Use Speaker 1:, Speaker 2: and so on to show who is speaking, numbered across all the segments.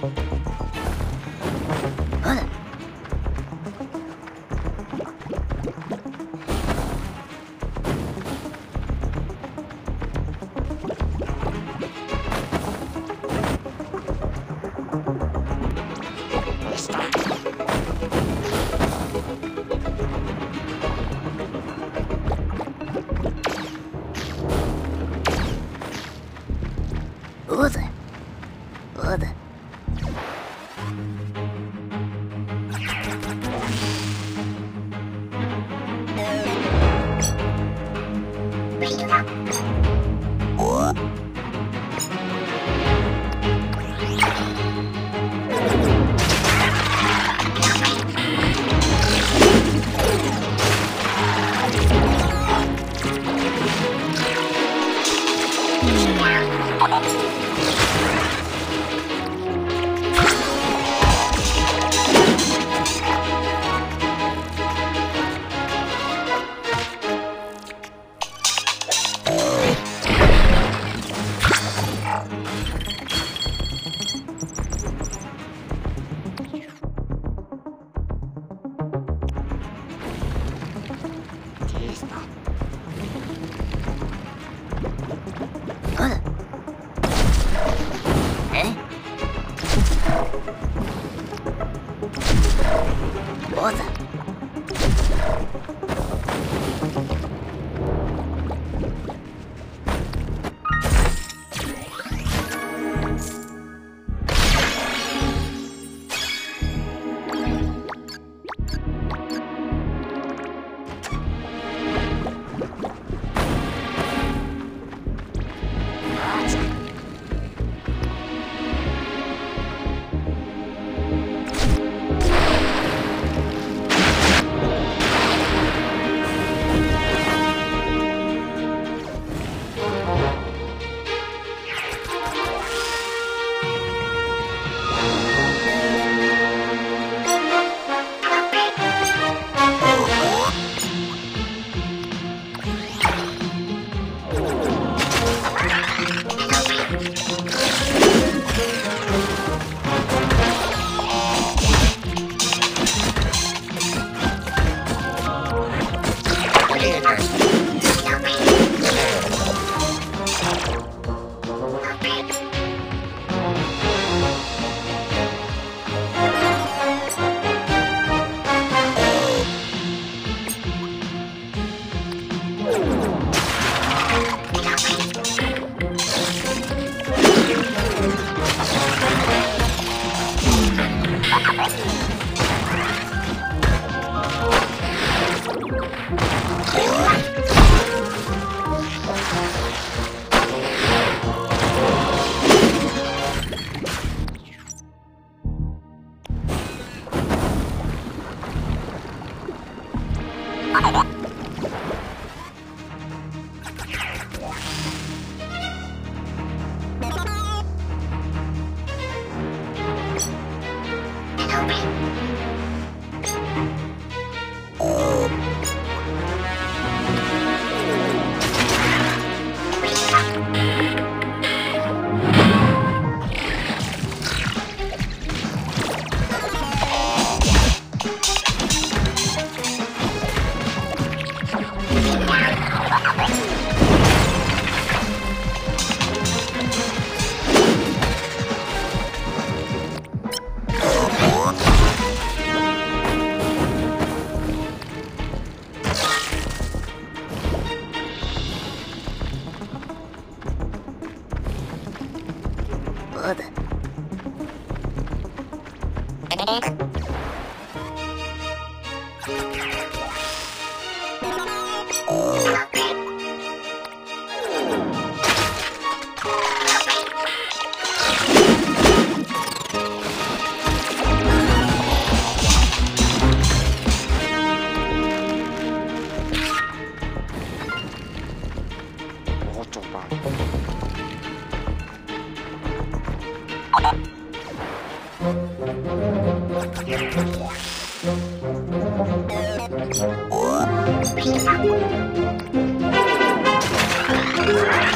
Speaker 1: Thank you. 坊主 Ha ha ha! Thank you. Thank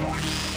Speaker 1: Force.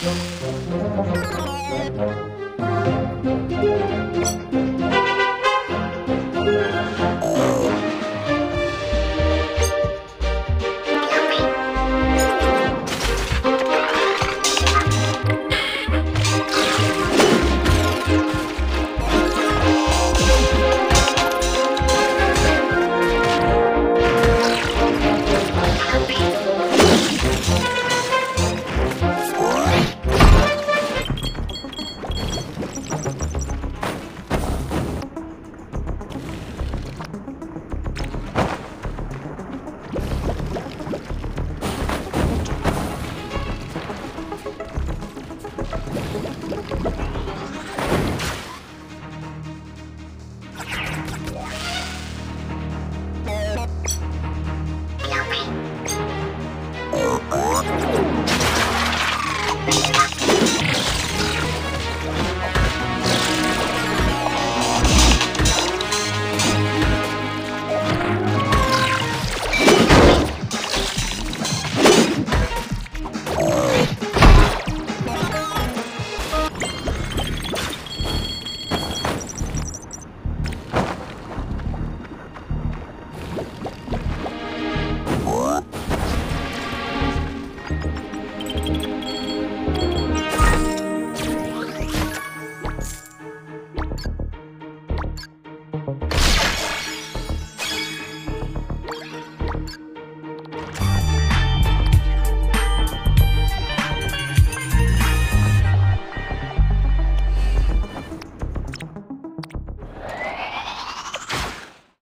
Speaker 1: n